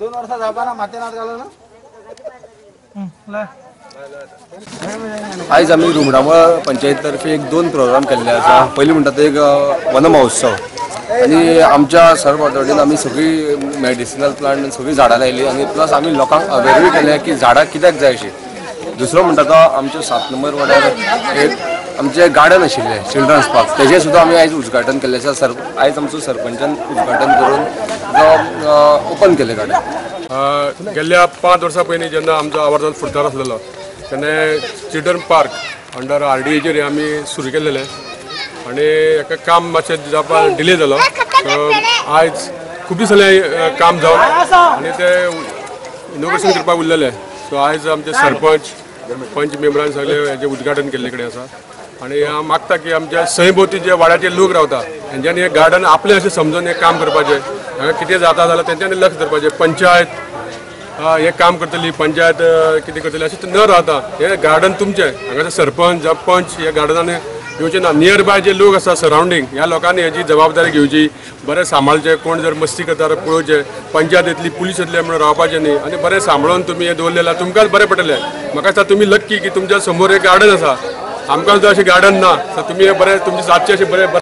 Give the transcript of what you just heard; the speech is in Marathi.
दोन वर्षा जाताना मातेनाथ घालो ना आयज आमी रुमडामळ पंचायतीतर्फे एक दोन प्रोग्राम केल्ले आसा पयलीं म्हणटा ते एक वन महोत्सव. आनी आमच्या सरवाटवटेन आमी सगळी मेडिसिनल प्लांट सगळीं झाडां लायली आनी प्लस आमी लोकांक अवेरूय केलें की झाडां कित्याक जाय अशीं दुसरो म्हणटा तो आमच्या सात नंबर वाड्यार एक आमचें गार्डन आशिल्लें चिल्ड्रन्स पार्क तेजे सुद्दां आमी आयज उद्घाटन केल्लें आसा सर आयज आमचो सरपंचान उद्घाटन करून जो ओपन केलें गार्डन गेल्ल्या पांच वर्सां पयलीं जेन्ना आमचो आवर्जन फुडकार आसलेलो तेन्ना children park under R D एचेर आमी सुरू केलेलें. आनी हेका काम मातशें जावपाक डिले जालो आयज खूब दीस जालें काम जावन आनी ते इनोग्रेशन करपाक उरलेलें सो आयज आमचे सरपंच पंच मेंबरान सगळे हेजें उद्घाटन केल्ले कडेन आसा आनी हांव मागता की आमच्या सैभोवती जे वाड्याचे लोक रावता हेंच्यांनी हें गार्डन आपलें अशें समजून हें काम करपाचें हांगा कितें जाता जाल्यार तेंच्यांनी लक्ष धरपाचें पंचायत हे हें काम करतली पंचायत कितें करतली अशें न रावता हें गार्डन तुमचें हांगाचे सरपंच जावं पंच ह्या गार्डनान येवचें ना नियर बाय जे लोक आसा सरावंडींग ह्या लोकांनी हेजी जबाबदारी घेवची. बरें सांबाळचें कोण जर मस्ती करता जाल्यार पळोवचें पंचायत येतली पुलीस येतली म्हणून रावपाचें न्ही आनी बरें सांबाळून तुमी हे दवरलें तुमकांच बरें पडटलें म्हाका दिसता तुमी लक्की की तुमच्यासमोर एक गार्डन आसा. आमकां सुद्दां अशें गार्डन ना सो तुमी बरें तुमचे सातशे अशें बरें